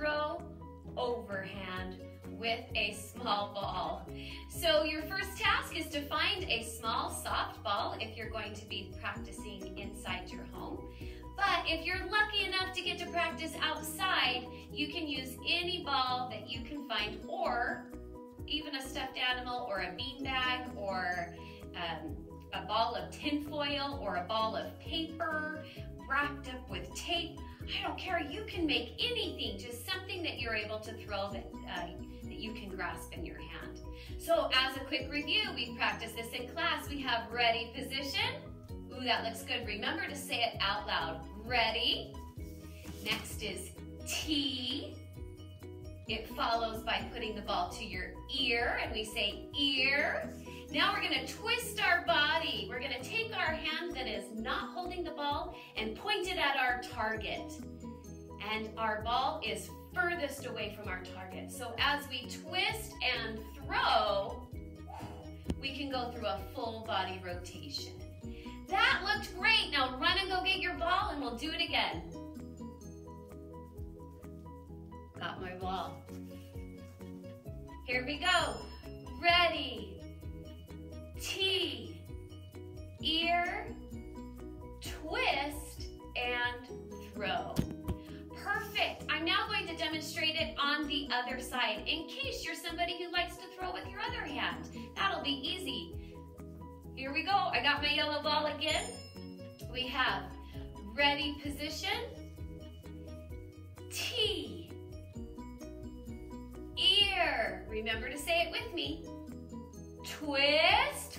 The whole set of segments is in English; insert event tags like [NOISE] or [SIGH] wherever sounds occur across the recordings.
throw overhand with a small ball. So your first task is to find a small soft ball if you're going to be practicing inside your home. But if you're lucky enough to get to practice outside, you can use any ball that you can find or even a stuffed animal or a beanbag or um, a ball of tinfoil or a ball of paper wrapped up with tape. I don't care, you can make anything, just something that you're able to throw that, uh, that you can grasp in your hand. So as a quick review, we practiced this in class. We have ready position. Ooh, that looks good. Remember to say it out loud. Ready. Next is T. It follows by putting the ball to your ear, and we say ear. Now we're gonna twist our body. We're gonna take our hand that is not holding the ball and point it at our target. And our ball is furthest away from our target. So as we twist and throw, we can go through a full body rotation. That looked great. Now run and go get your ball and we'll do it again. Got my ball. Here we go. Ready. T. I'm now going to demonstrate it on the other side in case you're somebody who likes to throw with your other hand. That'll be easy. Here we go. I got my yellow ball again. We have ready position, T, ear. Remember to say it with me. Twist.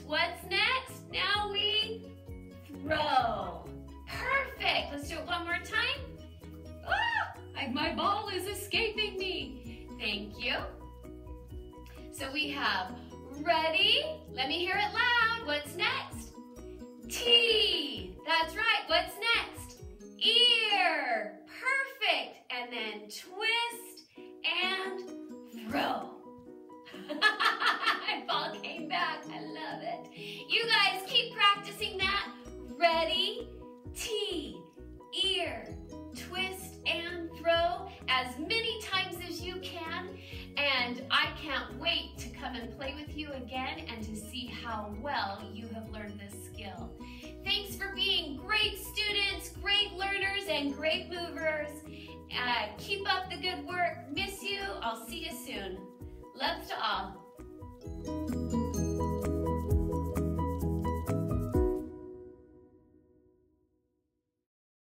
My ball is escaping me. Thank you. So we have ready. Let me hear it loud. What's next? T. That's right. What's next? Ear. Perfect. And then twist and throw. [LAUGHS] My ball came back. I love it. You guys as many times as you can. And I can't wait to come and play with you again and to see how well you have learned this skill. Thanks for being great students, great learners, and great movers. Uh, keep up the good work. Miss you. I'll see you soon. Love to all.